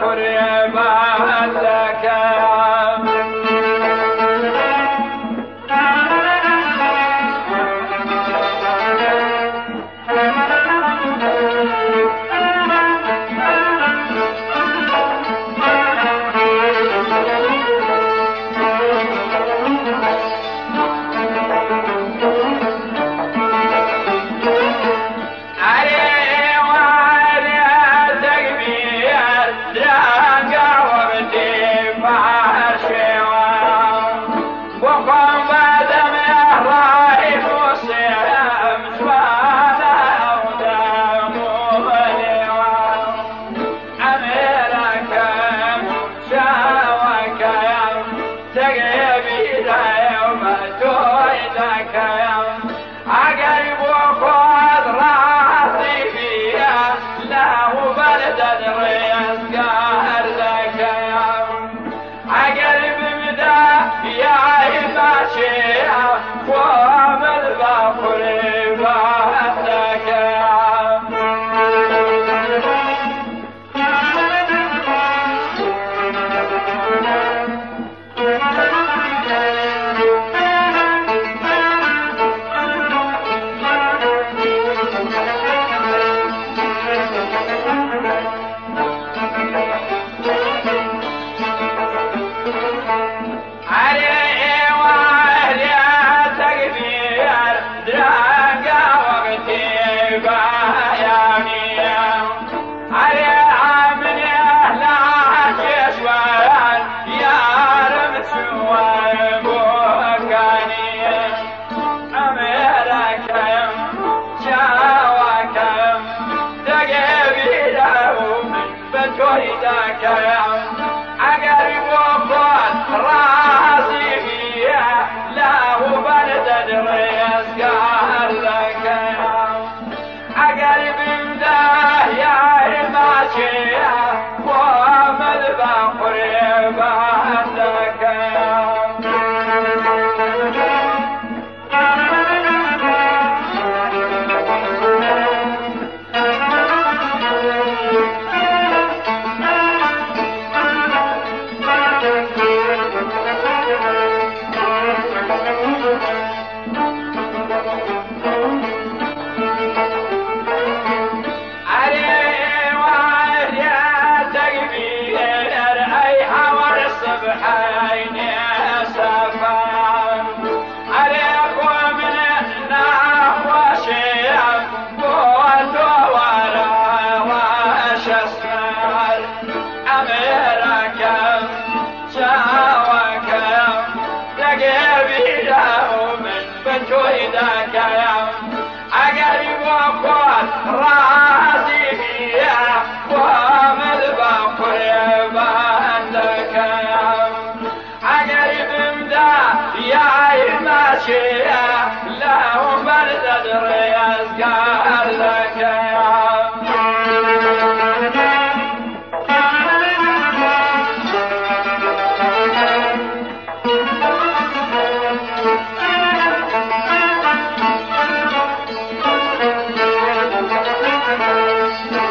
حرم أهلك. What? Yeah, yeah, yeah.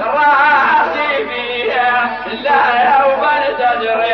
راسي بيها لا يوما تجري